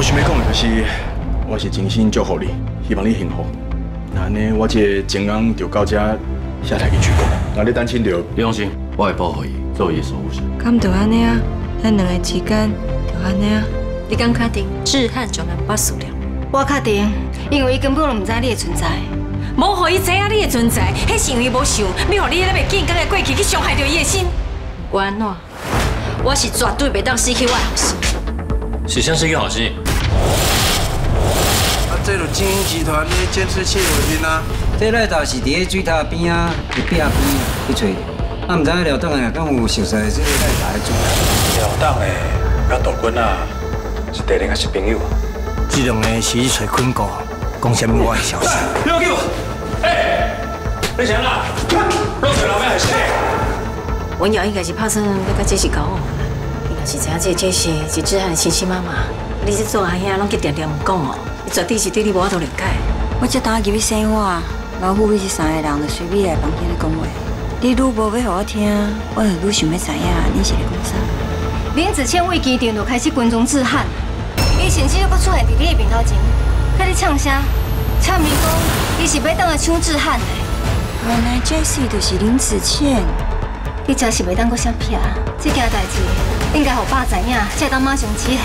我想要讲的是，我是真心祝福你，希望你幸福。那呢，我这情人就到这下台去鞠躬。那你担心着？你放心，我会保护伊，做伊的守护神。咁就安尼啊，咱两个之间就安尼啊。你敢确定志汉就能不死了？我确定，因为伊根本就唔知你的存在。无互伊知影你的存在，迄是因为无想要互你那袂见刚的过去去伤害到伊的心。关怎？我是绝对袂当失去我的好心。许仙是一个好心。啊，这种精英集团的监视器有听啊？这赖头是伫咧水塔边啊，伫壁边去找。啊，唔知廖党诶，敢有熟悉这个赖头的主廖党诶，甲杜军啊，是敌人还是朋友？这两个是去找坤哥，讲什么我的消息？你给我！哎，你谁啦？落水老妹还是谁？文瑶应该是拍算要甲这是交往。是知影这这是是志汉的亲戚妈妈，你这做阿兄拢去点点唔讲哦，伊绝对是对你无法度了解。我这打入去生活，老虎是三个人就随便来房间咧讲话。你愈无要互我听，我就愈想要知影你是咧讲啥。林子谦未机场就开始跟踪志汉，伊甚至又搁出现伫你的面头前，甲你呛声，呛明讲伊是要当来抢自汉的。原来这是就是林子谦，你真是袂当搁相骗，这件代志。应该互爸知影，才当马上止血。